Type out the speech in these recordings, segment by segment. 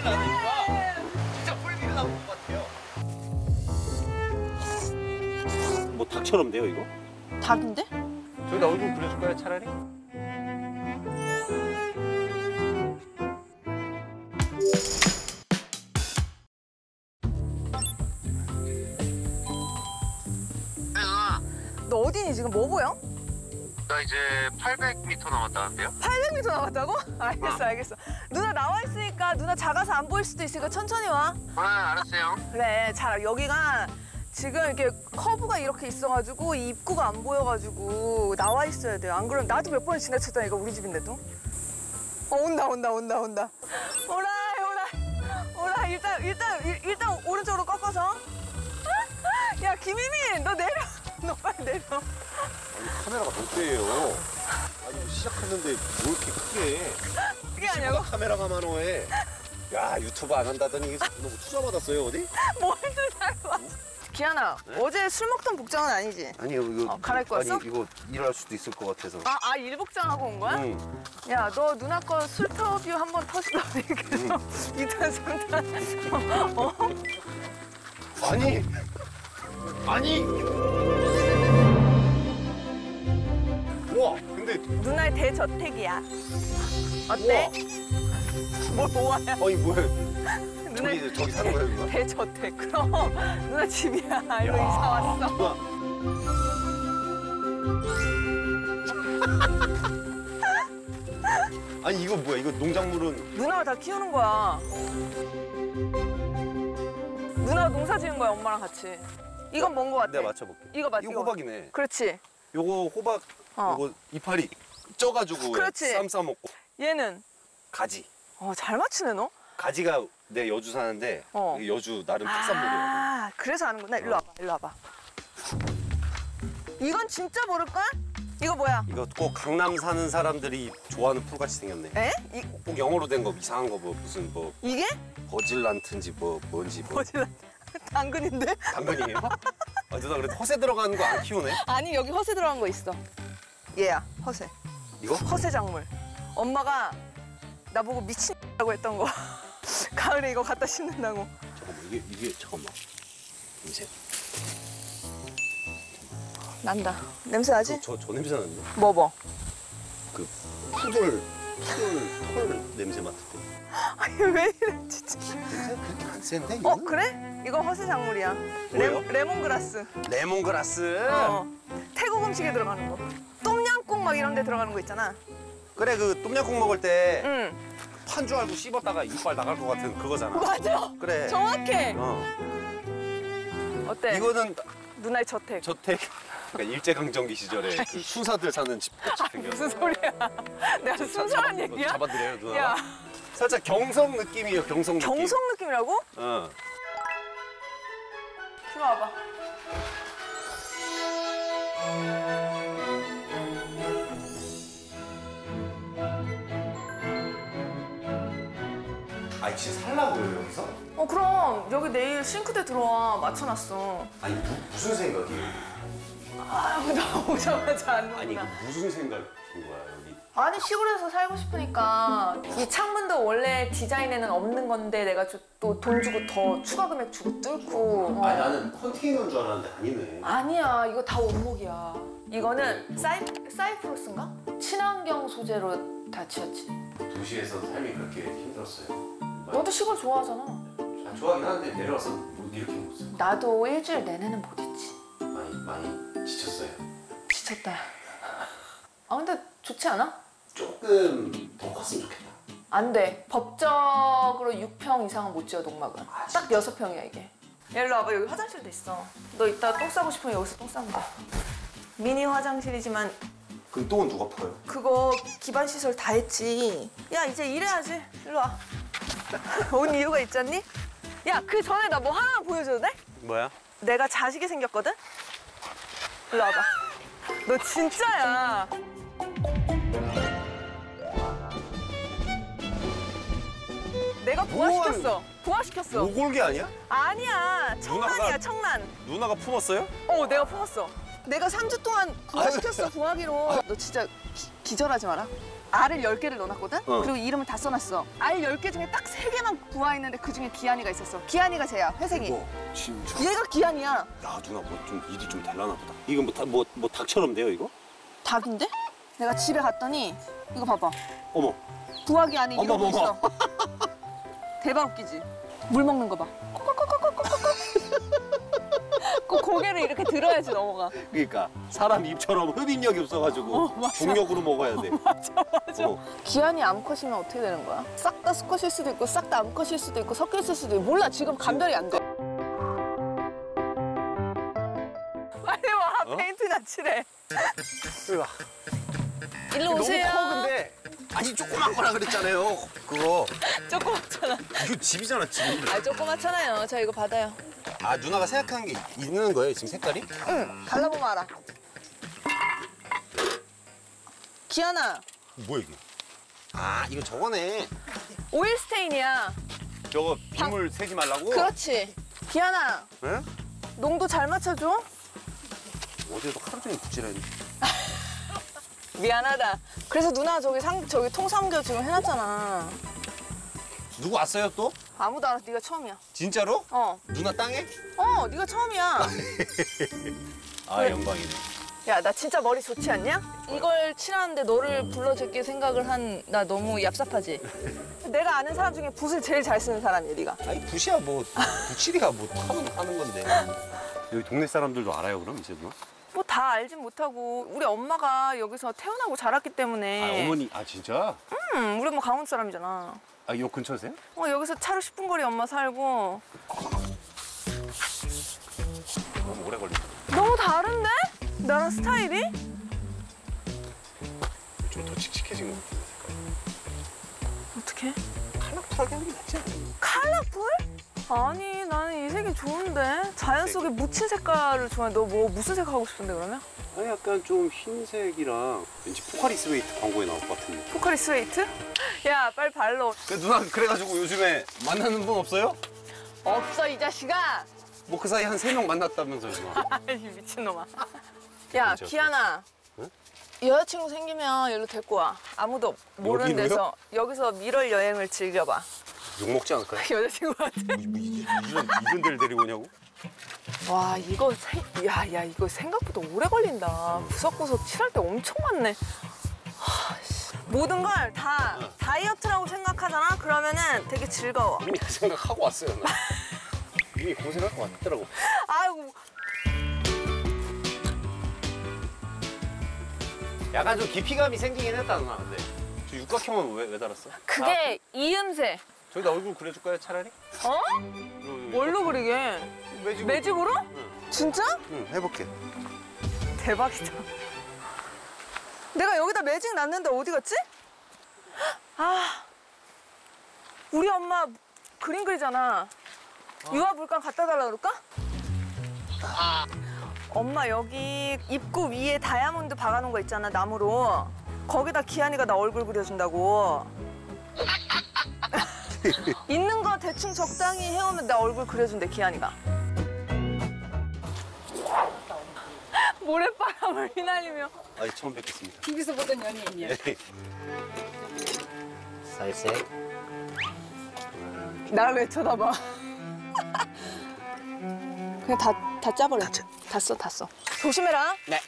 풀빌 나니까 진짜 풀빌 나온 것 같아요. 뭐 닭처럼 돼요 이거? 닭인데? 저기다 얼굴 그려줄까요 차라리? 너 어디니 지금 뭐 보여? 나 이제 800m 남았다는데요? 800m 남았다고? 알겠어 알겠어. 누나 나와 있으니까 누나 작아서 안 보일 수도 있으니까 천천히 와. 아, 알았어요. 그래 잘 여기가 지금 이렇게 커브가 이렇게 있어가지고 이 입구가 안 보여가지고 나와 있어야 돼요. 안 그러면 나도 몇 번 지나쳤다 이거 우리 집인데도 어 온다 온다 온다 온다. 오라 오라 오라 일단 일단 일- 일단 오른쪽으로 꺾어서. 야 김희민 너 내려 내려 아니 카메라가 몇 대예요? 아니 시작했는데 뭐 이렇게 크게 그게 아니고 카메라가 많어해. 야 유튜브 안 한다더니 너무 투자 받았어요 어디? 뭘또 닮아 기아나 어제 술 먹던 복장은 아니지? 아니 이거 어, 갈아입고 왔어? 아니 이거 일할 수도 있을 것 같아서. 아, 아 일복장하고 온 거야? 응. 야, 너 누나 거 술 터뷰 한번 터시더니 그래서 이탄삼탄 어? 아니 아니. 와 근데 누나의 대저택이야. 어때? 뭘 모아야? 아니 뭐야 누나의 저기 저기 사는 거야 누나? 대저택. 그럼 누나 집이야. 알고 이사 왔어. 누나. 아니 이거 뭐야? 이거 농작물은 누나가 다 키우는 거야. 누나가 농사 지은 거야, 엄마랑 같이. 이건 뭔 거 같아? 내가 맞춰볼게. 이거 맞 이거 이거. 호박이네. 그렇지. 요거 호박 어. 요거 이파리 쪄가지고 그렇지. 쌈 싸 먹고 얘는 가지. 어, 잘 맞추네, 너? 가지가 내 여주 사는데 어. 여주 나름 특산물이에요. 아, 그래서 아는구나. 일로 와봐, 일로 와봐. 이건 진짜 모를걸? 이거 뭐야? 이거 꼭 강남 사는 사람들이 좋아하는 풀같이 생겼네. 에? 이, 꼭 영어로 된 거 이상한 거 뭐 무슨 뭐 이게? 버질란트인지 뭐 뭔지 뭐 거짓말. 당근인데? 당근이에요? 아 누나 그래도 허세 들어가는 거 안 키우네? 아니, 여기 허세 들어간 거 있어. 얘야, 허세. 이거? 허세 작물. 엄마가 나보고 미친다고 했던 거. 가을에 이거 갖다 심는다고. 잠깐만 이게 이게 잠깐만 냄새 난다. 냄새 나지? 저, 저 냄새 나는데 뭐 뭐? 그 푸들 푸들 털 냄새 맡을 때 아니 왜 이래 진짜. 냄새 그렇게 안 센데 어? 그래? 이거 허세 작물이야. 뭐예요? 레, 레몬그라스. 레몬그라스 어. 태국 음식에 들어가는 거. 똠양꿍 막 이런 데 들어가는 거 있잖아. 그래 그 똠양꿍 먹을 때 응. 판 줄 알고 씹었다가 이빨 나갈 것 같은 그거잖아 맞아. 그래 정확해. 어. 어때? 이거는 누나의 저택. 저택 그러니까 일제강점기 시절에 그 순사들 사는 집 같이 생겼어 무슨 소리야? 내가 순수한 뭐 얘기야? 잡아드려요 누나 야, 살짝 경성 느낌이에요 경성 느낌 경성 느낌이라고? 어. 들어와봐. 아니 진짜 살라고요 여기서? 어 그럼 여기 내일 싱크대 들어와 맞춰놨어. 아니 무, 무슨 생각이에요? 아유 나 오자마자 안 아니. 그 무슨 생각인 거야 여기 아니 시골에서 살고 싶으니까 이 창문도 원래 디자인에는 없는 건데 내가 또 돈 주고 더 추가 금액 주고 뚫고 어. 아니 나는 컨테이너인 줄 알았는데 아니네 아니야 이거 다 원목이야 이거는 사이, 사이프로스인가? 친환경 소재로 다 지었지 도시에서 삶이 그렇게 힘들었어요 너도 시골 좋아하잖아. 아, 좋아하긴 하는데 내려와서 못 이렇게 먹었어 나도 일주일 내내는 못 있지. 많이 많이 지쳤어요. 지쳤다. 아 근데 좋지 않아? 조금 더 컸으면 좋겠다. 안 돼. 법적으로 6평 이상은 못 지어 농막은. 아, 딱 6평이야 이게. 일로 와봐. 여기 화장실도 있어. 너 이따 똥 싸고 싶으면 여기서 똥 싸면 돼. 미니 화장실이지만 그럼 똥은 누가 퍼요? 그거 기반 시설 다 했지. 야 이제 일해야지. 일로 와 온 이유가 있잖니? 야 그 전에 나 뭐 하나 보여줘도 돼? 뭐야? 내가 자식이 생겼거든? 일로 와봐 너 진짜야 내가 부화시켰어 부화시켰어 오골개 아니야? 아니야 청란이야 누나가- 청란 누나가 품었어요? 어 내가 품었어 내가 3주 동안 부화시켰어 부화기로 너 진짜 기, 절하지 마라 알을 열개를 넣어놨거든? 어. 그리고 이름을 다 써놨어. 알 열 개 중에 딱 세개만 부화있는데 그중에 기한이가 있었어. 기한이가 쟤야, 회생이. 어, 진짜. 얘가 기한이야. 야, 누나 뭐 좀 일이 좀 달라나 보다. 이거 뭐, 다, 뭐, 뭐 닭처럼 돼요, 이거? 닭인데? 내가 집에 갔더니 이거 봐봐. 어머. 부화기 안에 이런 거 있어. 대박 웃기지? 물 먹는 거 봐. 고개를 이렇게 들어야지 넘어가. 그러니까 사람 입처럼 흡입력이 없어가지고 어, 중력으로 먹어야 돼. 맞아 맞아. 어. 기한이 암컷이면 어떻게 되는 거야? 싹 다 수컷일 수도 있고 싹 다 암컷일 수도 있고 섞여 수도 있고 몰라 지금 감별이 안 돼. 빨리 와 어? 페인트 나치래. 와. 일로 오세요. 너무 커 근데. 아니 조그만 거라 그랬잖아요. 그거. 조그맣잖아. 이거 집이잖아 집. 아 조그맣잖아요. 자 이거 받아요. 아 누나가 생각한 게 있는 거예요 지금 색깔이? 응. 발라보면 알아. 기한아 뭐야 이게? 아 이거 저거네. 오일 스테인이야. 저거 빗물 새지 말라고? 그렇지. 기한아 예? 농도 잘 맞춰줘. 어제도 하루 종일 붓질했는데. 미안하다. 그래서 누나 저기 상 저기 통삼겹 지금 해놨잖아. 누구 왔어요 또? 아무도 안 와서 네가 처음이야. 진짜로? 어. 누나 땅에? 어, 네가 처음이야. 아 그래. 영광이네. 야, 나 진짜 머리 좋지 않냐? 이걸 칠하는데 너를 불러제낄 생각을 한 나 너무 얍삽하지? 내가 아는 사람 중에 붓을 제일 잘 쓰는 사람이야, 네가. 아니 붓이야 뭐 붓칠이가 뭐 하는 하는 건데. 여기 동네 사람들도 알아요 그럼 이제 누나? 뭐 다 알진 못하고 우리 엄마가 여기서 태어나고 자랐기 때문에. 아 어머니 아 진짜? 응, 우리 엄마 강원 사람이잖아. 아 요 근처세요? 어, 여기서 차로 10분 거리 엄마 살고. 너무 오래 걸린다. 너무 다른데? 나랑 스타일이? 좀 더 칙칙해진 것 같은데. 어떻게? 칼락하게 하는 게 낫지 않아? 컬러풀? 아니 나는 이 색이 좋은데 자연 속에 묻힌 색깔을 좋아해 너 뭐 무슨 색 하고 싶은데 그러면? 아니 약간 좀 흰색이랑 왠지 포카리 스웨이트 광고에 나올 것 같은데. 포카리 스웨이트? 야 빨리 발로 그 누나 그래가지고 요즘에 만나는 분 없어요? 없어 이 자식아 뭐 그 사이 한 세 명 만났다면서요 누나. 아이 미친놈아 야 진짜. 기아나 응? 여자친구 생기면 여기로 데리고 와 아무도 모르는 여기로요? 데서 여기서 미럴 여행을 즐겨봐 욕 먹지 않을까요? 여자친구한테 뭐, 뭐 이- 이런 이런 데를 데리고 오냐고? 와 이거 야야 이거 생각보다 오래 걸린다 구석구석 칠할 때 엄청 많네 하, 씨. 모든 걸다 응. 다이어트라고 생각하잖아 그러면은 되게 즐거워 이미 그 생각하고 왔어요 나. 이미 고생할 것 같더라고. 아이고 약간 좀 깊이감이 생기긴 했다 누나 근데. 저 육각형은 왜, 왜 달았어? 그게 이음새 아, 저기다 얼굴 그려줄까요 차라리? 어? 뭘로 그리게 매직으로. 매직으로? 응. 진짜? 응 해볼게. 대박이다 내가 여기다 매직 놨는데 어디 갔지? 아 우리 엄마 그림 그리잖아 유화 물감 갖다 달라 그럴까? 엄마 여기 입구 위에 다이아몬드 박아놓은 거 있잖아 나무로 거기다 기한이가 나 얼굴 그려준다고 있는 거 대충 적당히 해오면 나 얼굴 그려준대 기한이가 모래바람을 휘날리며 아니 처음 뵙겠습니다. TV에서 보던 연예인이야. 살색. 나를 왜 쳐다봐 그냥 다, 다 짜버려 다 써, 다 써. 조심해라 네.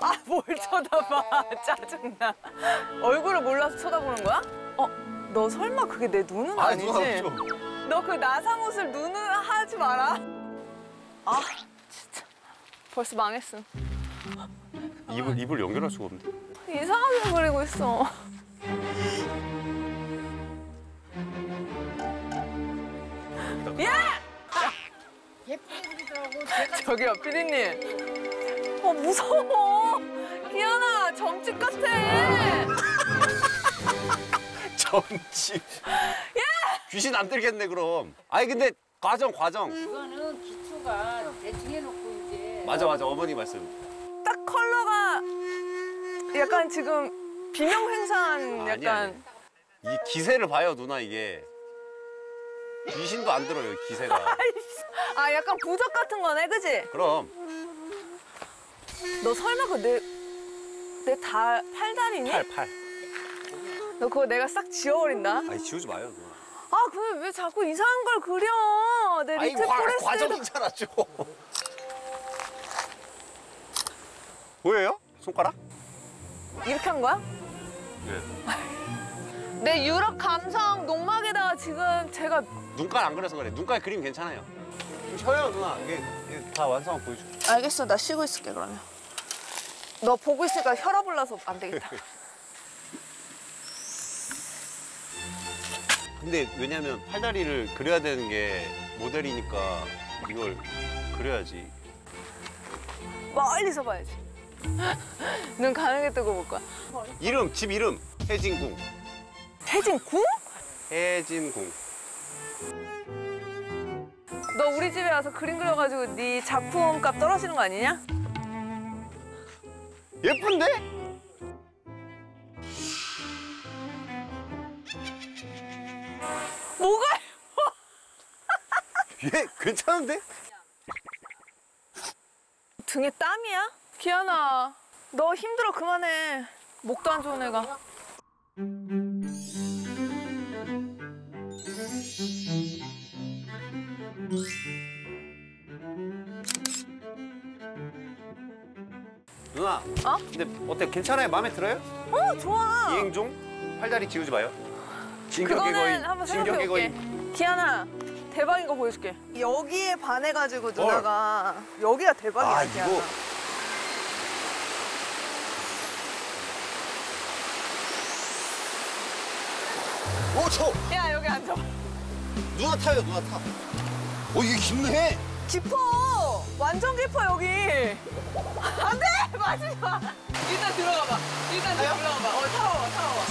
아 뭘 쳐다봐 짜증나 얼굴을 몰라서 쳐다보는 거야? 어? 너 설마 그게 내 눈은 아 아니지? 누나 좀. 너그 나상 옷을 눈은 하지 마라 아 진짜 벌써 망했음 입을 입을 연결할 수가 없는데. 이상하게 그리고 있어 야! 저기요, 피디님. 어, 무서워. 기현아, 점집 같아. 점집. 귀신 안 들겠네 그럼. 아니 근데 과정 과정. 그거는 기초가 대충 해놓고 이제 맞아 맞아 어머니 말씀. 딱 컬러가 약간 지금 비명 횡산 아니, 약간. 이 기세를 봐요 누나 이게. 귀신도 안 들어요 기세가. 아, 약간 부적 같은 거네, 그지? 그럼 너 설마 그 내, 내 다, 팔다리니? 팔 팔. 너 그거 내가 싹 지워버린다. 아니 지우지 마요 누나. 아, 그럼 왜 자꾸 이상한 걸 그려? 내 아니 과, 포레스트에도 과정이잖아 좀. 보여요? 손가락? 이렇게 한 거야? 네. 내 유럽 감성 농막에다가 지금 제가 눈깔 안 그려서 그래. 눈깔 그림 괜찮아요. 좀 쉬어요 누나. 이게, 이게 다 완성한 보여줄게. 알겠어, 나 쉬고 있을게 그러면. 너 보고 있으니까 혈압 올라서 안 되겠다. 근데 왜냐면 팔다리를 그려야 되는 게 모델이니까 이걸 그려야지. 멀리서 봐야지. 눈 가늘게 뜨고 볼 거야. 이름 집 이름 해진궁. 혜진 궁? 해진궁. 너 우리 집에 와서 그림 그려가지고 네 작품값 떨어지는 거 아니냐? 예쁜데? 괜찮은데? 등에 땀이야? 기현아, 너 힘들어 그만해. 목도 안 좋은 애가. 누나. 어? 근데 어때? 괜찮아요? 마음에 들어요? 어, 좋아. 이행종? 팔다리 지우지 마요. 진격의 거인. 진격의. 거인. 기현아, 대박인 거 보여줄게. 여기에 반해가지고 누나가 여기가 대박이야. 아. 이거. 오, 저 야 여기 앉아. 누나 타요, 누나 타. 오, 이게 깊네. 깊어. 완전 깊어 여기. 안돼 맞지 마. 일단 들어가 봐. 일단 들어가 봐. 어 타워 타워.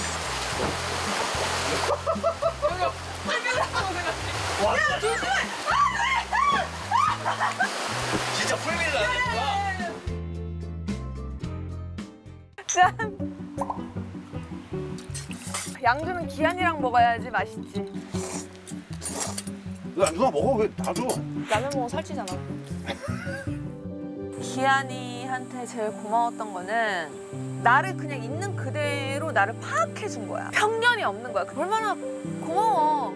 양주는 기한이랑 먹어야지 맛있지. 누나, 누나 먹어. 왜 다 줘? 라면 먹으면 살찌잖아. 기한이한테 제일 고마웠던 거는 나를 그냥 있는 그대로 나를 파악해 준 거야. 편견이 없는 거야. 얼마나 고마워.